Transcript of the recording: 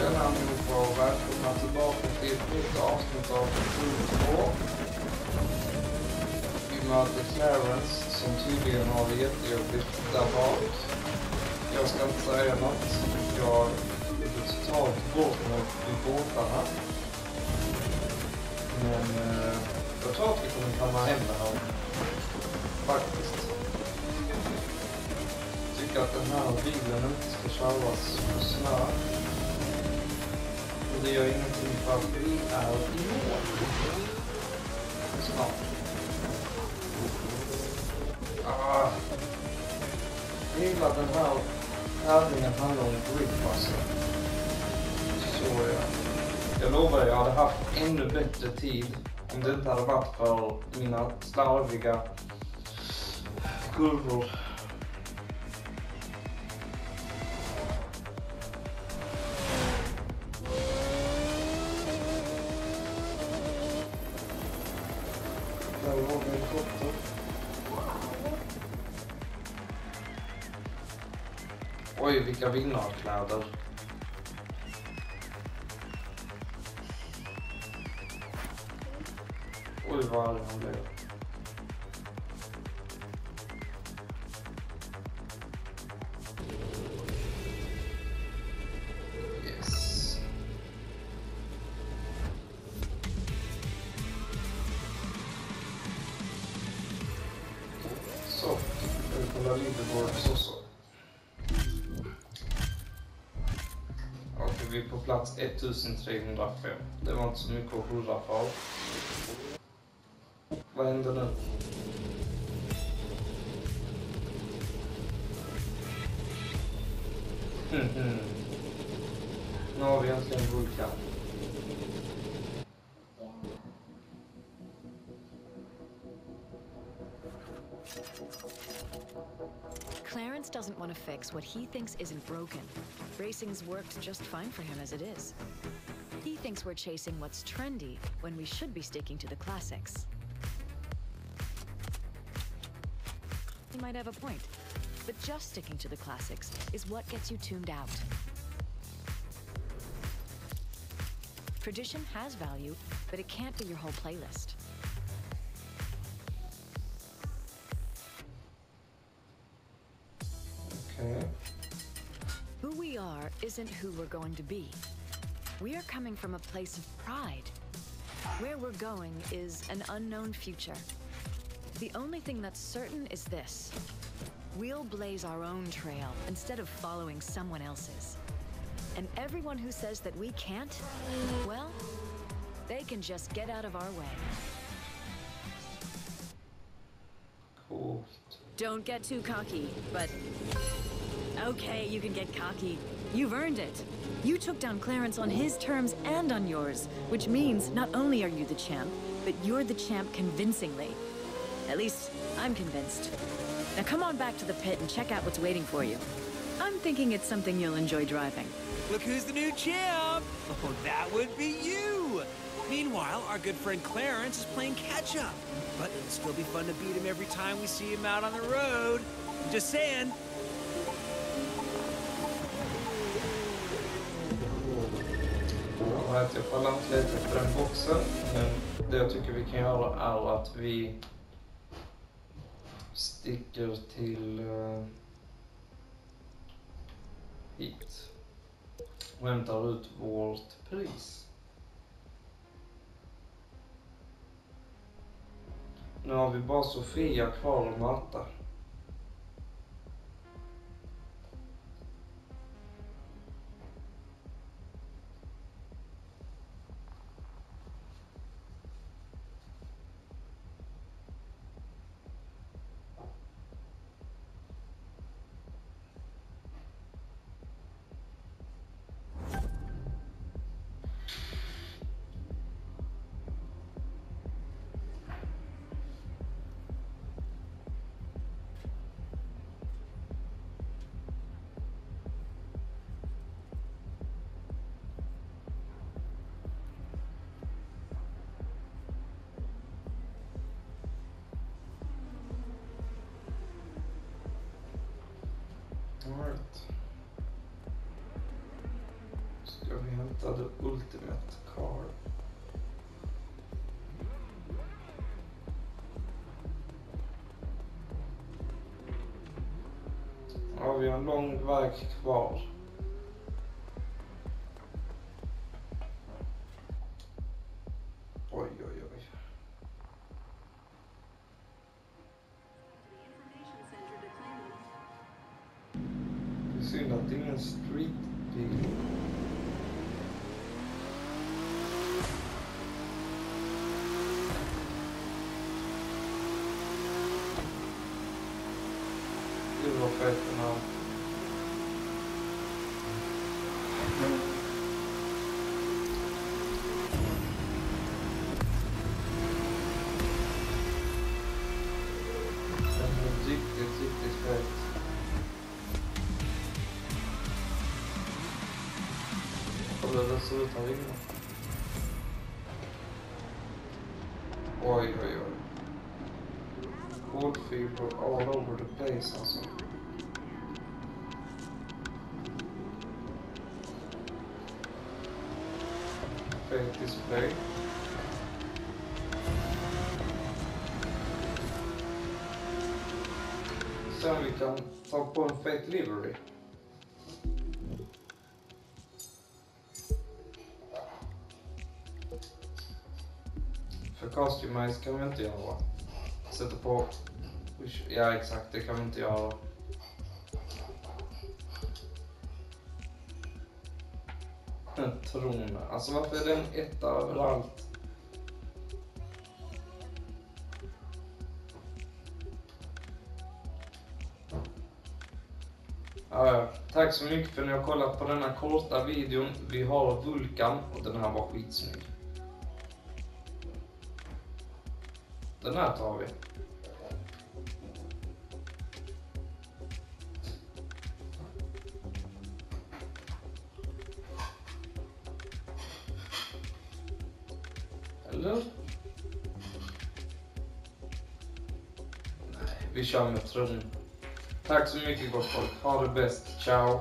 Tjena allihopa och välkomna tillbaka till ett nytt avsnitt av Kultur 2. Vi möter Clarence som tydligen har det jättejobbigt där bak. Jag ska inte säga något. Jag är totalt bort med båtarna. Men eh, jag tror att vi kommer komma hem med honom. Faktiskt. Jag tycker att den här bilen inte ska köras på snö. Och det gör ingenting för att vi är i mål. Snart. Ah. Hela den här tävlingen handlar om grippassen. Alltså. Så ja. Jag lovar, jag hade haft ännu bättre tid om det inte hade varit för mina slarviga kurvor. Oj, vilka vinnarkläder. Oj, vad arg han blev. Yes. Så, nu kollar leaderboards också. Vi är på plats 1305. Det var inte så mycket att hurra för. Vad händer nu? Nu har vi äntligen Vulkan. Clarence doesn't want to fix what he thinks isn't broken. Racing's worked just fine for him as it is. He thinks we're chasing what's trendy when we should be sticking to the classics. He might have a point, but just sticking to the classics is what gets you tuned out. Tradition has value, but it can't be your whole playlist. Okej. Are isn't who we're going to be. We are coming from a place of pride. Where we're going is an unknown future. The only thing that's certain is this. We'll blaze our own trail instead of following someone else's. And everyone who says that we can't, well, they can just get out of our way. Cool. Don't get too cocky, but. Okay, you can get cocky. You've earned it. You took down Clarence on his terms and on yours, which means not only are you the champ, but you're the champ convincingly. At least, I'm convinced. Now come on back to the pit and check out what's waiting for you. I'm thinking it's something you'll enjoy driving. Look who's the new champ! Oh, that would be you! Meanwhile, our good friend Clarence is playing catch up. But it'll still be fun to beat him every time we see him out on the road. Just saying. Jag att jag faller inte lite efter den boxen, men det jag tycker vi kan göra är att vi sticker till uh, hit och hämtar ut vårt pris. Nu har vi bara Sofia kvar att möta. Smart. Ska vi hämta the Ultimate Car. Ja, vi har en lång väg kvar. see nothing in street view. Gud vad fett namn. Oh 다행이다. Oi, oi, oi. Food fever all over the place, also. Okay, display. So we can talk on fate livery. För customize kan vi inte göra. Sätta på... Ja exakt, det kan vi inte göra. Tron. Alltså varför är den etta överallt? Ja. Tack så mycket för att ni har kollat på denna korta videon. Vi har Vulkan och den här var skitsnygg. Donata abi. Hello? Wysiał metrożym. Tak, z jakiego chory bez ciał.